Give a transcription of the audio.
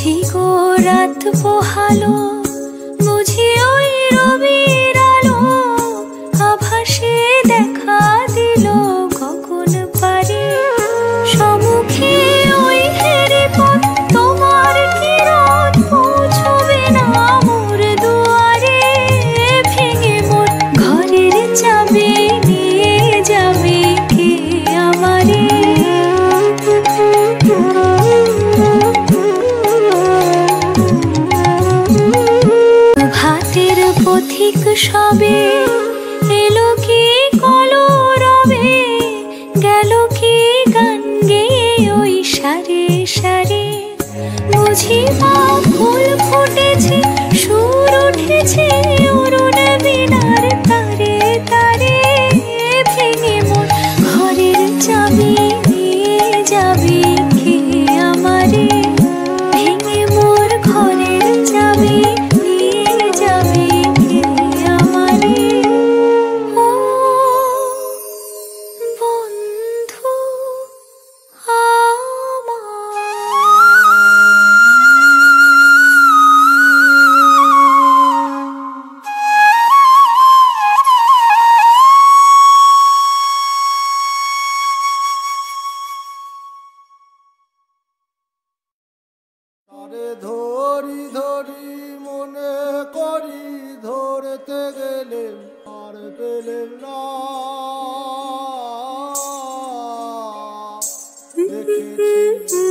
বুঝি গো রাত পোহালো বুঝিও পথিক সবে, এলো কি কলো রবে গেল কি গাংগে ওই সারে সারে। বুঝি ফুল ফুটেছে, সুর উঠেছে you.